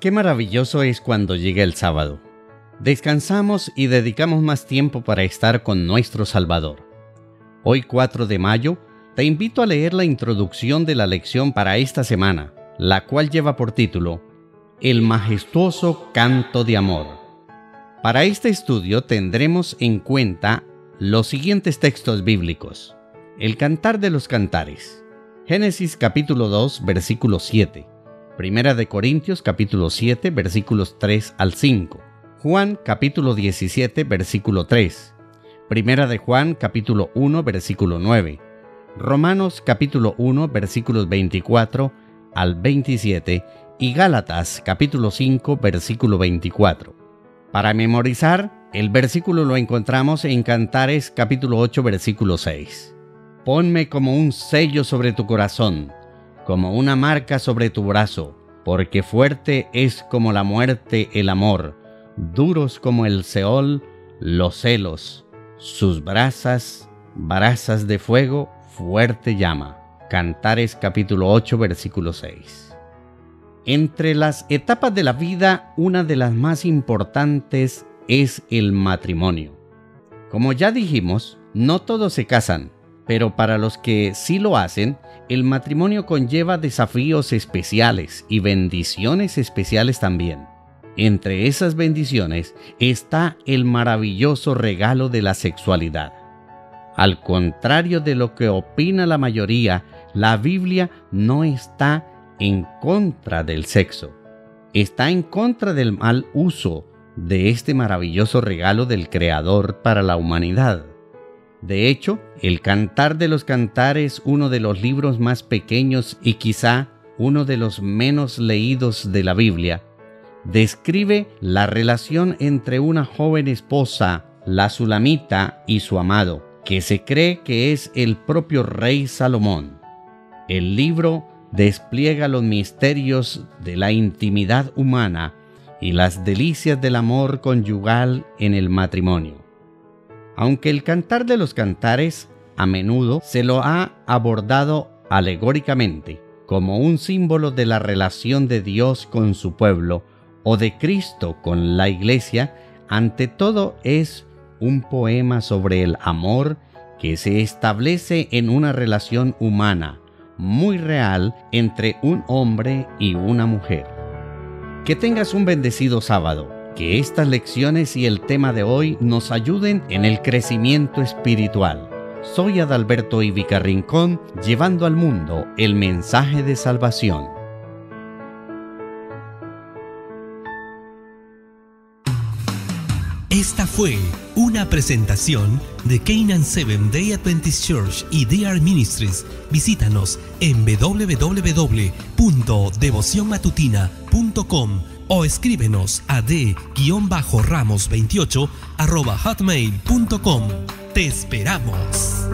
Qué maravilloso es cuando llega el sábado. Descansamos y dedicamos más tiempo para estar con nuestro Salvador. Hoy 4 de mayo, te invito a leer la introducción de la lección para esta semana, la cual lleva por título El majestuoso canto de amor. Para este estudio tendremos en cuenta los siguientes textos bíblicos. El Cantar de los Cantares. Génesis capítulo 2, versículo 7. Primera de Corintios capítulo 7 versículos 3 al 5. Juan capítulo 17 versículo 3. Primera de Juan capítulo 1 versículo 9. Romanos capítulo 1 versículos 24 al 27 y Gálatas capítulo 5 versículo 24. Para memorizar, el versículo lo encontramos en Cantares capítulo 8 versículo 6. Ponme como un sello sobre tu corazón como una marca sobre tu brazo, porque fuerte es como la muerte el amor, duros como el Seol los celos, sus brasas, brasas de fuego, fuerte llama. Cantares capítulo 8 versículo 6. Entre las etapas de la vida, una de las más importantes es el matrimonio. Como ya dijimos, no todos se casan, pero para los que sí lo hacen, el matrimonio conlleva desafíos especiales y bendiciones especiales también. Entre esas bendiciones está el maravilloso regalo de la sexualidad. Al contrario de lo que opina la mayoría, la Biblia no está en contra del sexo. Está en contra del mal uso de este maravilloso regalo del Creador para la humanidad. De hecho, el Cantar de los Cantares, uno de los libros más pequeños y quizá uno de los menos leídos de la Biblia, describe la relación entre una joven esposa, la Sulamita, y su amado, que se cree que es el propio rey Salomón. El libro despliega los misterios de la intimidad humana y las delicias del amor conyugal en el matrimonio. Aunque el cantar de los cantares a menudo se lo ha abordado alegóricamente como un símbolo de la relación de Dios con su pueblo o de Cristo con la iglesia, ante todo es un poema sobre el amor que se establece en una relación humana muy real entre un hombre y una mujer. Que tengas un bendecido sábado que estas lecciones y el tema de hoy nos ayuden en el crecimiento espiritual. Soy Adalberto Ivica Rincón, llevando al mundo el mensaje de salvación. Esta fue una presentación de Canaan Seven Day Adventist Church y DR Ministries. Visítanos en www.devocionmatutina.com o escríbenos a d-ramos28 hotmail.com. Te esperamos.